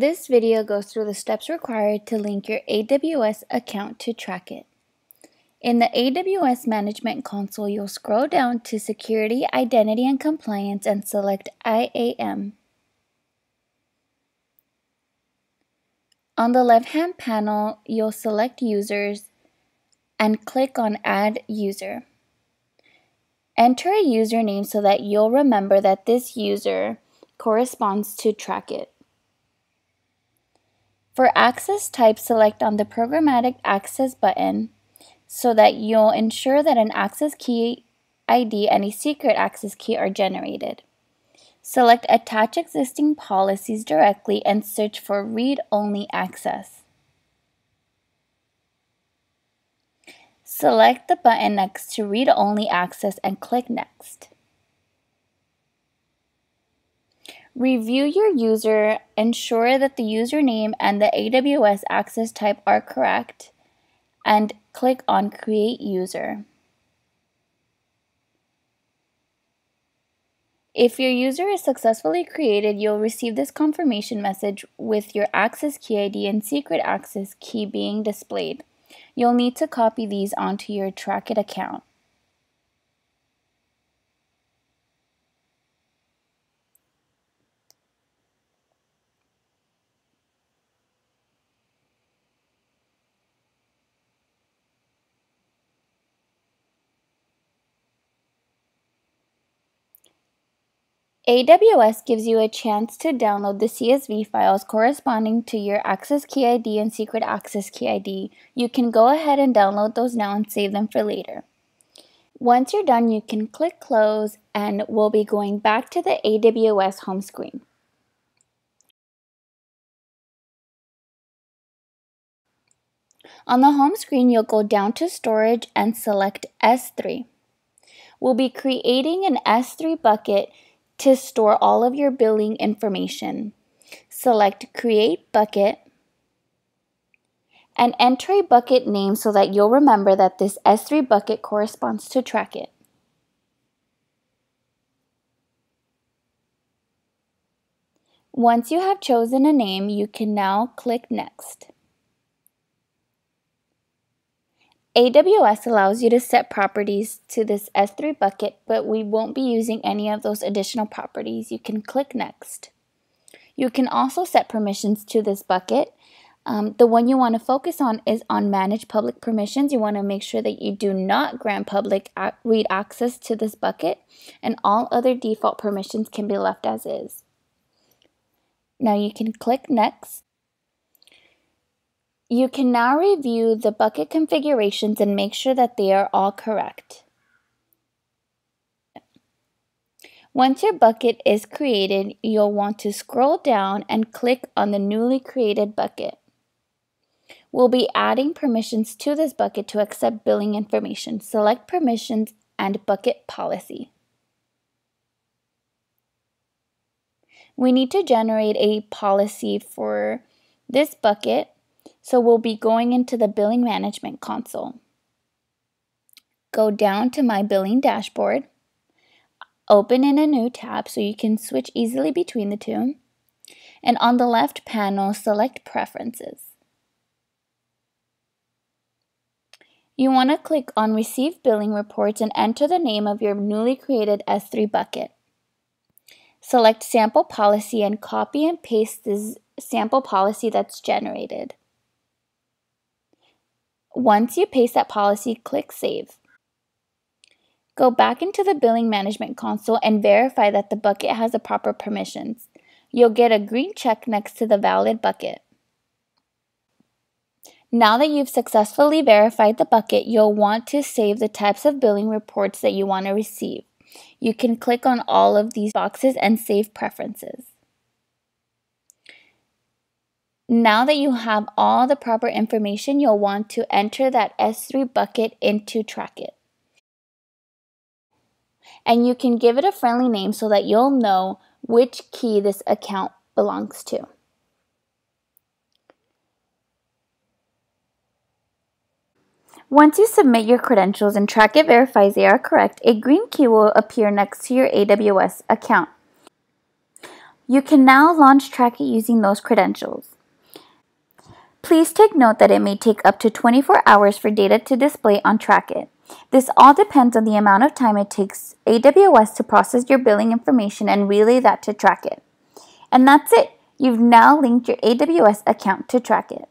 This video goes through the steps required to link your AWS account to Trackit. In the AWS Management Console, you'll scroll down to Security, Identity, and Compliance and select IAM. On the left-hand panel, you'll select Users and click on Add User. Enter a username so that you'll remember that this user corresponds to Trackit. For access type, select on the Programmatic Access button so that you'll ensure that an access key ID and a secret access key are generated. Select Attach Existing Policies directly and search for Read-Only Access. Select the button next to Read Only Access and click Next. Review your user, ensure that the username and the AWS access type are correct, and click on Create User. If your user is successfully created, you'll receive this confirmation message with your access key ID and secret access key being displayed. You'll need to copy these onto your Trackit account. AWS gives you a chance to download the CSV files corresponding to your access key ID and secret access key ID. You can go ahead and download those now and save them for later. Once you're done, you can click close and we'll be going back to the AWS home screen. On the home screen, you'll go down to storage and select S3. We'll be creating an S3 bucket to store all of your billing information. Select Create Bucket and enter a bucket name so that you'll remember that this S3 bucket corresponds to Trackit. Once you have chosen a name, you can now click Next. AWS allows you to set properties to this S3 bucket, but we won't be using any of those additional properties. You can click Next. You can also set permissions to this bucket. Um, the one you want to focus on is on Manage Public Permissions. You want to make sure that you do not grant public read access to this bucket, and all other default permissions can be left as is. Now you can click Next. You can now review the bucket configurations and make sure that they are all correct. Once your bucket is created, you'll want to scroll down and click on the newly created bucket. We'll be adding permissions to this bucket to accept billing information. Select permissions and bucket policy. We need to generate a policy for this bucket so we'll be going into the billing management console. Go down to my billing dashboard. Open in a new tab so you can switch easily between the two. And on the left panel, select Preferences. You want to click on Receive Billing Reports and enter the name of your newly created S3 bucket. Select Sample Policy and copy and paste this sample policy that's generated. Once you paste that policy, click Save. Go back into the Billing Management console and verify that the bucket has the proper permissions. You'll get a green check next to the valid bucket. Now that you've successfully verified the bucket, you'll want to save the types of billing reports that you want to receive. You can click on all of these boxes and save preferences. Now that you have all the proper information, you'll want to enter that S3 bucket into Trackit. And you can give it a friendly name so that you'll know which key this account belongs to. Once you submit your credentials and Trackit verifies they are correct, a green key will appear next to your AWS account. You can now launch Trackit using those credentials. Please take note that it may take up to 24 hours for data to display on Trackit. This all depends on the amount of time it takes AWS to process your billing information and relay that to Trackit. And that's it. You've now linked your AWS account to Trackit.